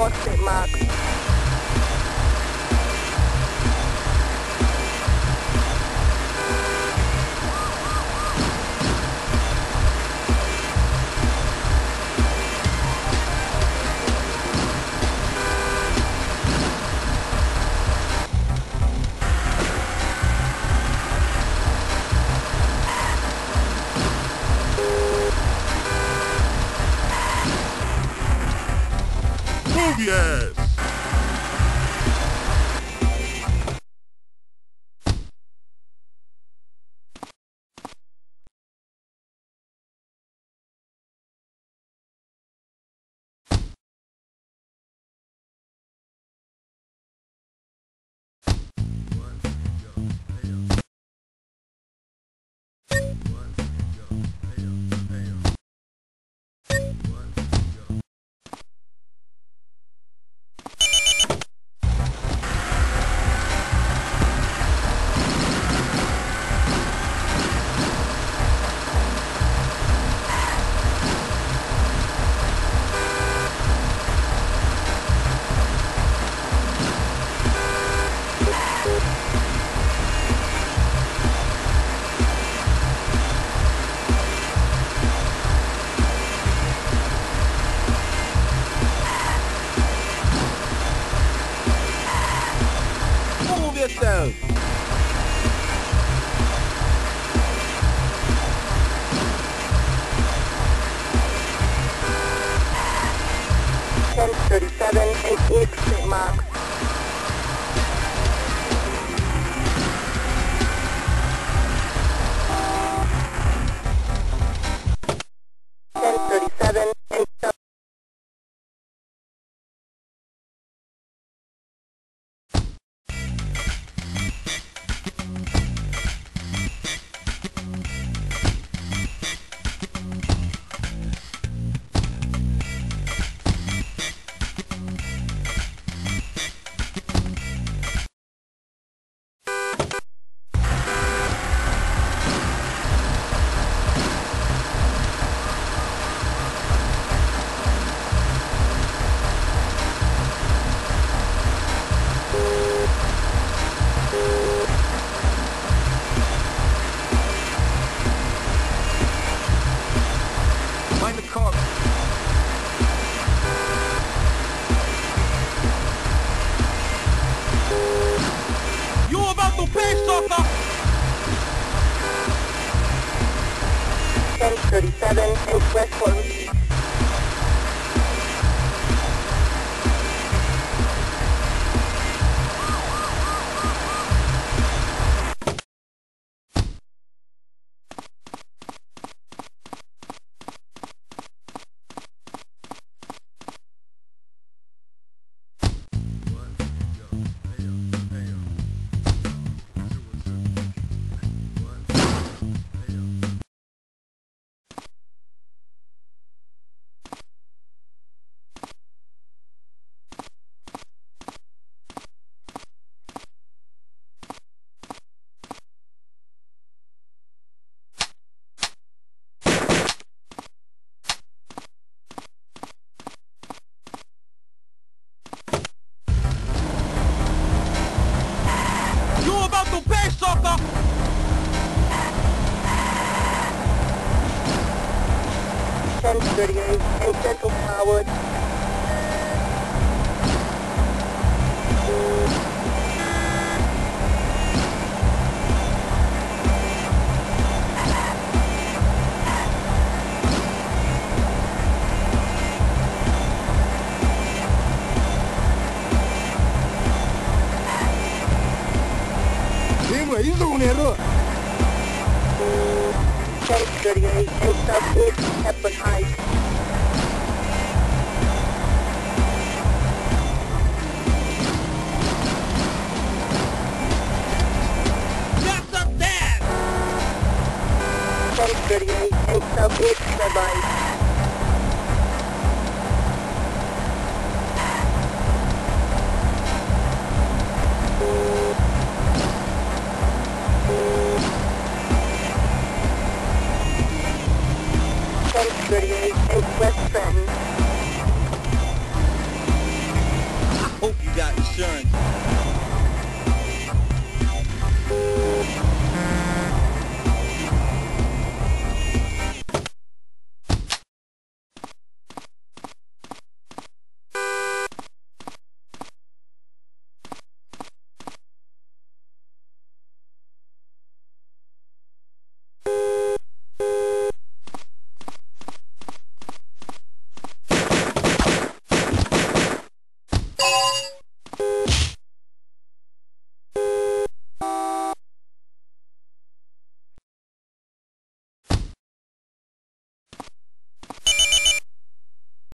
North it, Mark. 10, 37, and exit marks. 我的38 in Central Howard. 38 to Southwood, Hepburn Heights. Up there! 38 to Southwood, bye-bye. I hope you got insurance.